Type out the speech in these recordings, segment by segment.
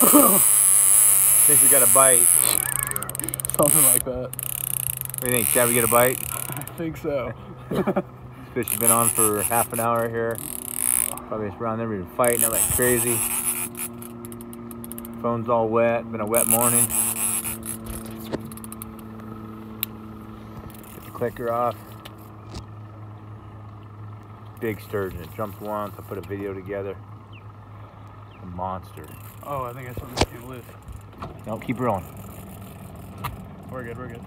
think we got a bite. Something like that. What do you think, Chad? We get a bite? I think so. This fish has been on for half an hour here. Probably around there, we've been fighting it like crazy. Phone's all wet, been a wet morning. Get the clicker off. Big sturgeon, it jumped once, I put a video together. Monster. oh, I think I saw this came loose. No, keep rolling. We're good, we're good.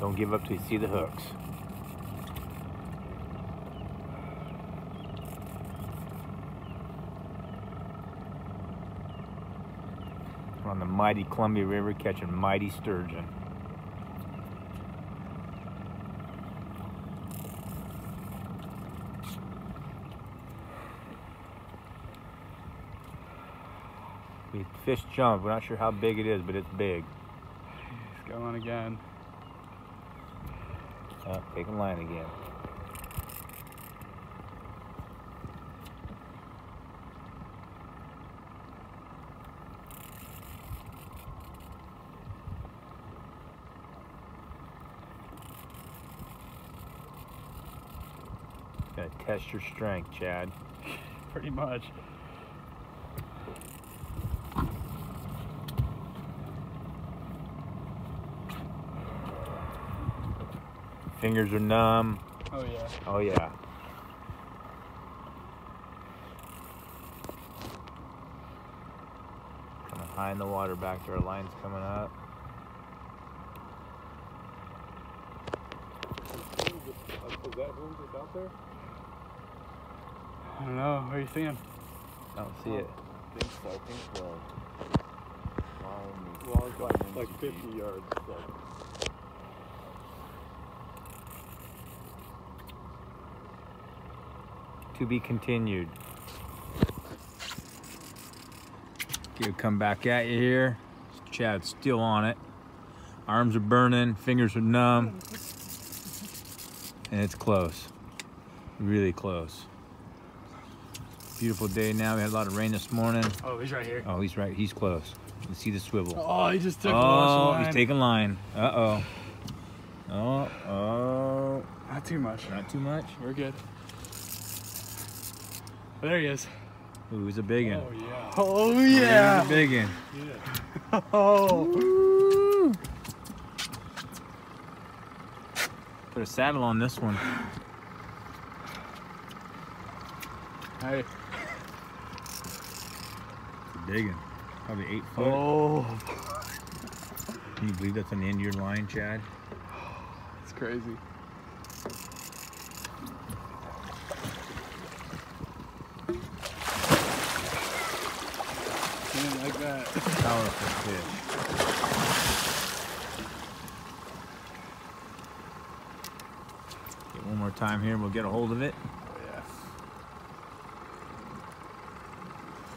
Don't give up till you see the hooks. We're on the mighty Columbia River catching mighty sturgeon. We fish jump. We're not sure how big it is, but it's big. He's going again. Uh, taking line again. Gotta test your strength, Chad. Pretty much. Fingers are numb. Oh yeah. Oh yeah. Coming high in the water back to our lines coming up. Is that who's out there? I don't know. What are you seeing? I don't see it. I think so. I think the line well, it's like, like 50 yards. So. To be continued. Okay, come back at you here. Chad's still on it. Arms are burning, fingers are numb. And it's close. Really close. Beautiful day now. We had a lot of rain this morning. Oh, he's right here. Oh, he's right. He's close. You see the swivel. Oh, he just took Oh, he's taking line. Uh-oh. Oh, oh. Not too much. Not too much. We're good. Oh, there he is. Ooh, he's a big one. Oh, yeah. Oh He's yeah. a big one. Yeah. Oh. Put a saddle on this one. Hey. It's a big one. Probably eight foot. Oh. Can you believe that's on the end of your line, Chad? It's crazy. Didn't like that. Powerful fish. Get one more time here, we'll get a hold of it.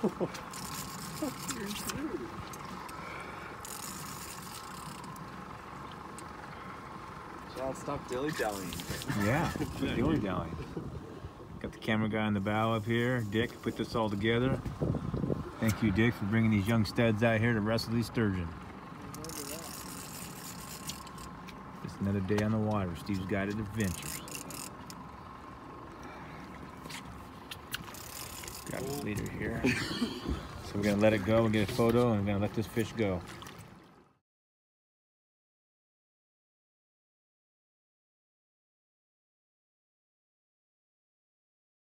Oh, Chad, stop dilly dallying. Yeah, dilly dallying. Got the camera guy on the bow up here. Dick put this all together. Thank you, Dick, for bringing these young studs out here to wrestle these sturgeon. Just another day on the water. Steve's Guided Adventures. Got the leader here. so we're gonna let it go. We'll get a photo, and we're gonna let this fish go.